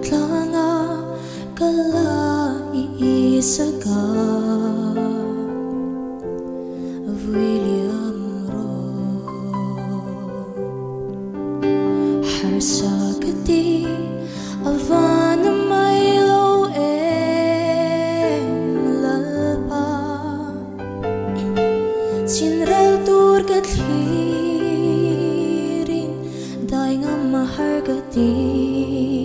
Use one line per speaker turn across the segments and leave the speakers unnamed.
at lang akala iisa ka of William Rowe Harsagati Havana Milo Emlalpa Sinral Durgat Hirin Dai nga mahargatin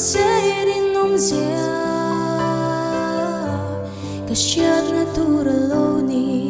seirinom zia Kasiat na turaloni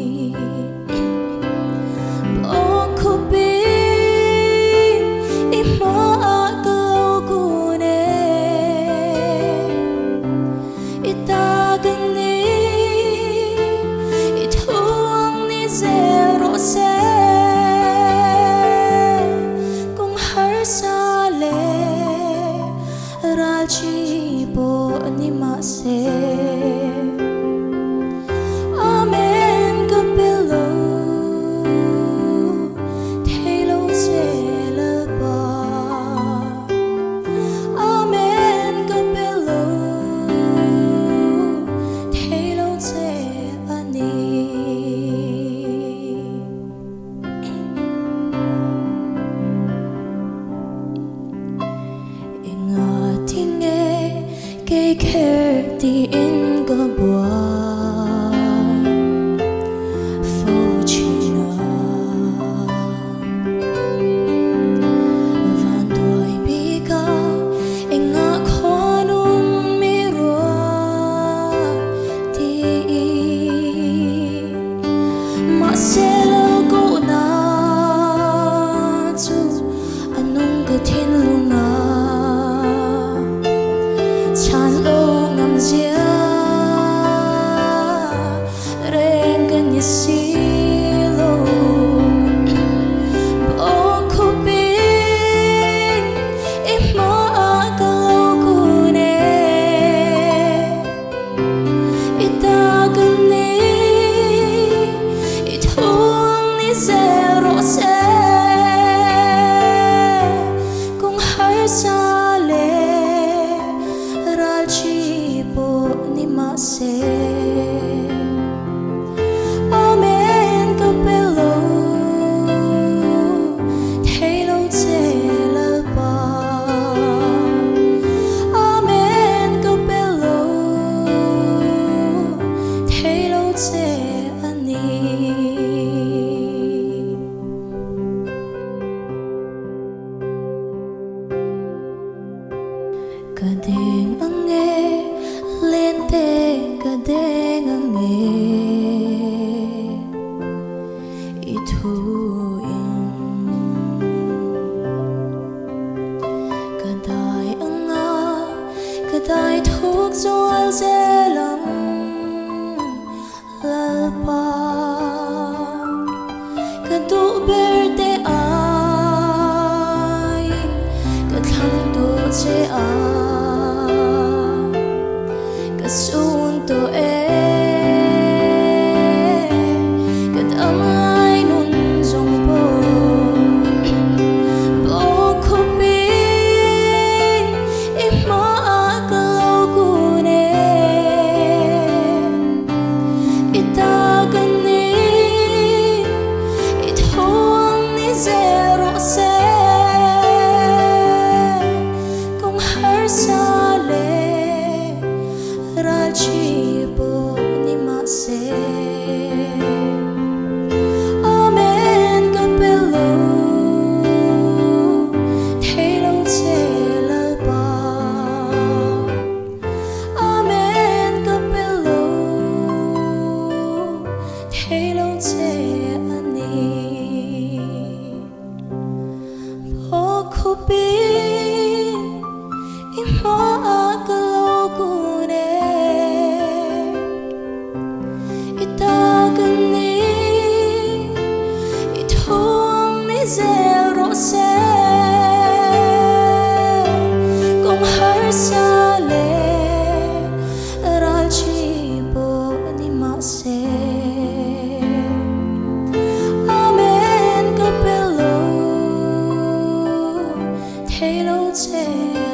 thì in say. đại thuốc gió dễ lắng là ba tu bên để ai cần thắng tu chế ai cần xuống tu halo tale